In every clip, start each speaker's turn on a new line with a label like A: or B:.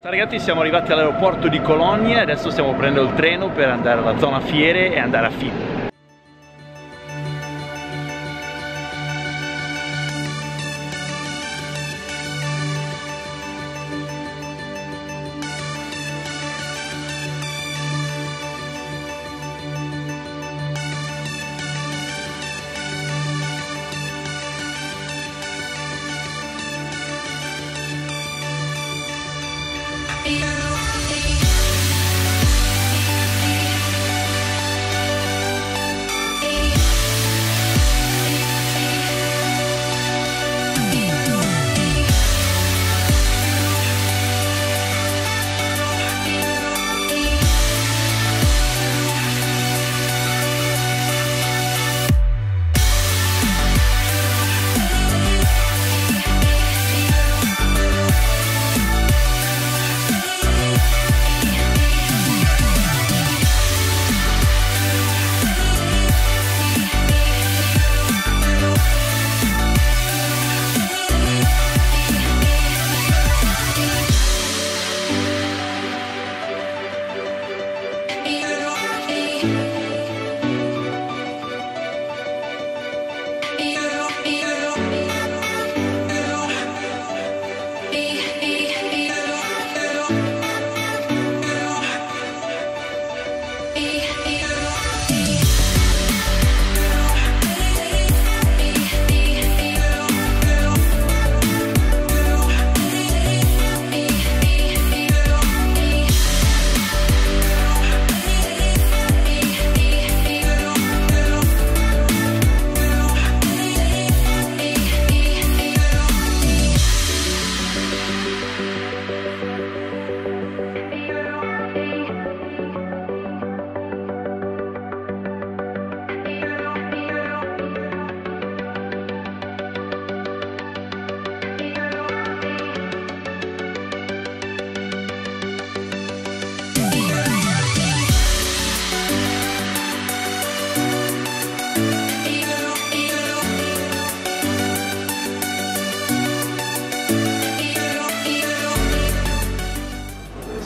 A: Ragazzi, siamo arrivati all'aeroporto di Colonia e adesso stiamo prendendo il treno per andare alla zona fiere e andare a happy.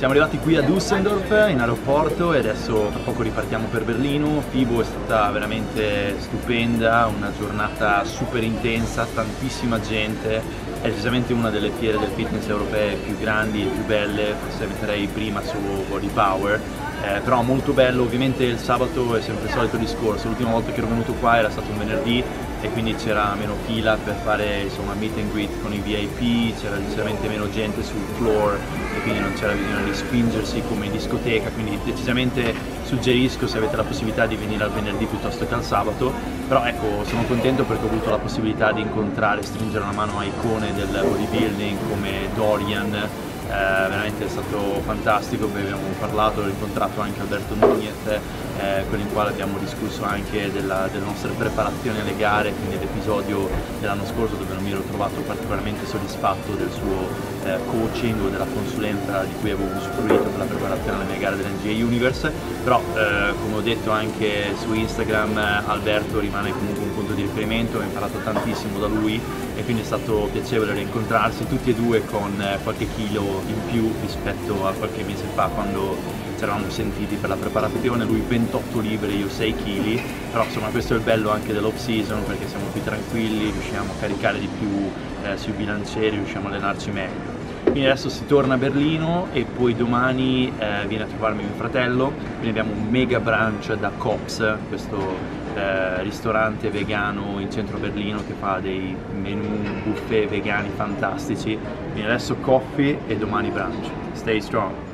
A: Siamo arrivati qui a Düsseldorf in aeroporto e adesso tra poco ripartiamo per Berlino. Fibo è stata veramente stupenda, una giornata super intensa, tantissima gente, è decisamente una delle fiere del fitness europee più grandi e più belle, forse metterei prima su Body Power, eh, però molto bello, ovviamente il sabato è sempre il solito discorso, l'ultima volta che ero venuto qua era stato un venerdì e quindi c'era meno fila per fare insomma meet and greet con i VIP, c'era decisamente meno gente sul floor e quindi non c'era bisogno di spingersi come in discoteca, quindi decisamente suggerisco se avete la possibilità di venire al venerdì piuttosto che al sabato, però ecco sono contento perché ho avuto la possibilità di incontrare e stringere una mano a icone del bodybuilding come Dorian, eh, veramente è stato fantastico, poi abbiamo parlato, ho incontrato anche Alberto Nunez eh, con il quale abbiamo discusso anche della, delle nostre preparazioni alle gare, quindi l'episodio dell'anno scorso dove non mi ero trovato particolarmente soddisfatto del suo eh, coaching o della consulenza di cui avevo usufruito per la preparazione alle mie gare dell'NGA Universe, però eh, come ho detto anche su Instagram Alberto rimane comunque un punto di riferimento, ho imparato tantissimo da lui e quindi è stato piacevole rincontrarsi tutti e due con eh, qualche chilo in più rispetto a qualche mese fa quando ci eravamo sentiti per la preparazione, lui 28 libbre, io 6 kg, però insomma questo è il bello anche dell'off season perché siamo più tranquilli, riusciamo a caricare di più eh, sui bilancieri, riusciamo a allenarci meglio. Quindi adesso si torna a Berlino e poi domani eh, viene a trovarmi mio fratello, quindi abbiamo un mega brunch da Cops, questo eh, ristorante vegano in centro Berlino che fa dei menù buffet vegani fantastici. Quindi adesso coffee e domani brunch. Stay strong!